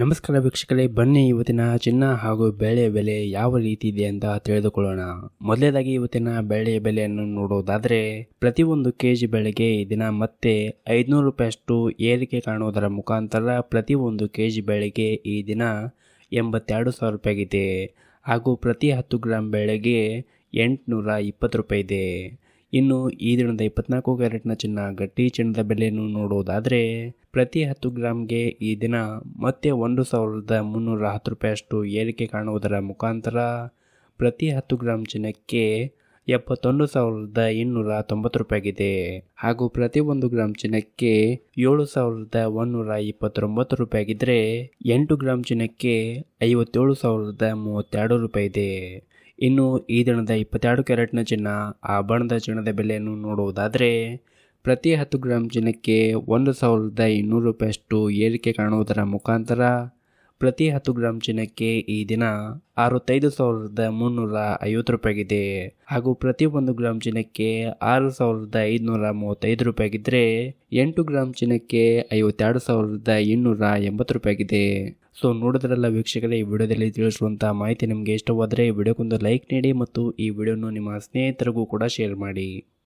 ನಮಸ್ಕಾರ ವೀಕ್ಷಕರೇ, ಬನ್ನಿ ಇವತ್ತಿನ ಚಿನ್ನ ಹಾಗೂ ಬೆಳೆ ಬೆಲೆ ಯಾವ ರೀತಿ ಇದೆ ಅಂತ ತಿಳಿದುಕೊಳ್ಳೋಣ. ಮೊದಲೇದಾಗಿ ಇವತ್ತಿನ ಬೆಳೆ ಬೆಲೆಯನ್ನು ನೋಡುವುದಾದರೆ ಪ್ರತಿಯೊಂದು ಕೆಜಿ ಬೆಳೆಗೆ ಈ ದಿನ ಮತ್ತೆ ಐದುನೂರು ರೂಪಾಯಿಯಷ್ಟು ಏರಿಕೆ ಕಾಣುವುದರ ಮುಖಾಂತರ ಪ್ರತಿಯೊಂದು ಕೆಜಿ ಬೆಳೆಗೆ ಈ ದಿನ ಎಂಬತ್ತೆರಡು ಸಾವಿರ ರೂಪಾಯಿಗಿದೆ ಹಾಗೂ ಪ್ರತಿ ಹತ್ತು ಗ್ರಾಮ್ ಬೆಳೆಗೆ ಎಂಟುನೂರ ಇಪ್ಪತ್ತು ರೂಪಾಯಿ ಇದೆ. ಇನ್ನು ಈ ದಿನದ ಇಪ್ಪತ್ನಾಲ್ಕು ಕ್ಯಾರೆಟ್ನ ಚಿನ್ನ ಗಟ್ಟಿ ಚಿನ್ನದ ಬೆಲೆಯನ್ನು ನೋಡುವುದಾದರೆ ಪ್ರತಿ ಹತ್ತು ಗ್ರಾಮ್ಗೆ ಈ ದಿನ ಮತ್ತೆ ಒಂದು ಸಾವಿರದ ಮುನ್ನೂರ ಹತ್ತು ರೂಪಾಯಿಯಷ್ಟು ಏರಿಕೆ ಕಾಣುವುದರ ಮುಖಾಂತರ ಪ್ರತಿ ಹತ್ತು ಗ್ರಾಮ್ ಚಿನ್ನಕ್ಕೆ ಎಪ್ಪತ್ತೊಂದು ಸಾವಿರದ ಇನ್ನೂರ ತೊಂಬತ್ತು ರೂಪಾಯಿಗಿದೆ ಹಾಗೂ ಪ್ರತಿ ಒಂದು ಗ್ರಾಮ್ ಚಿನ್ನಕ್ಕೆ ಏಳು ಸಾವಿರದ ಒಂದೂರ ಇಪ್ಪತ್ತೊಂಬತ್ತು ರೂಪಾಯಿಗಿದ್ರೆ ಎಂಟು ಗ್ರಾಮ್ ಚಿನ್ನಕ್ಕೆ ಐವತ್ತೇಳು ಸಾವಿರದ ಮೂವತ್ತೆರಡು ರೂಪಾಯಿ ಇದೆ ಇನ್ನು ಈ ದಿನದ ಇಪ್ಪತ್ತೆರಡು ಕ್ಯಾರೆಟ್ನ ಚಿನ್ನ ಆಭರಣದ ಚಿನ್ನದ ಬೆಲೆಯನ್ನು ನೋಡುವುದಾದರೆ, ಪ್ರತಿ ಹತ್ತು ಗ್ರಾಮ್ ಚಿನ್ನಕ್ಕೆ ಒಂದು ಸಾವಿರದ ಇನ್ನೂರು ರೂಪಾಯಿಯಷ್ಟು ಏರಿಕೆ ಕಾಣುವುದರ ಮುಖಾಂತರ ಪ್ರತಿ ಹತ್ತು ಗ್ರಾಮ್ ಚಿನ್ನಕ್ಕೆ ಈ ದಿನ ಅರವತ್ತೈದು ಸಾವಿರದ ಮುನ್ನೂರ ಐವತ್ತು ರೂಪಾಯಿಗಿದೆ. ಹಾಗೂ ಪ್ರತಿ ಒಂದು ಗ್ರಾಮ್ ಚಿನ್ನಕ್ಕೆ ಆರು ಸಾವಿರದ ಐದುನೂರ ಮೂವತ್ತೈದು ರೂಪಾಯಿಗಿದ್ರೆ ಎಂಟು ಗ್ರಾಮ್ ಚಿನ್ನಕ್ಕೆ ಐವತ್ತೆರಡು ಸಾವಿರದ ಇನ್ನೂರ ಎಂಬತ್ತು ರೂಪಾಯಿಗಿದೆ. ಸೊ, ನೋಡಿದ್ರಲ್ಲ ವೀಕ್ಷಕರೇ, ಈ ವಿಡಿಯೋದಲ್ಲಿ ತಿಳಿಸುವಂಥ ಮಾಹಿತಿ ನಿಮಗೆ ಇಷ್ಟವಾದರೆ ಈ ವಿಡಿಯೋಕ್ಕೊಂದು ಲೈಕ್ ನೀಡಿ ಮತ್ತು ಈ ವಿಡಿಯೋನು ನಿಮ್ಮ ಸ್ನೇಹಿತರಿಗೂ ಕೂಡ ಶೇರ್ ಮಾಡಿ.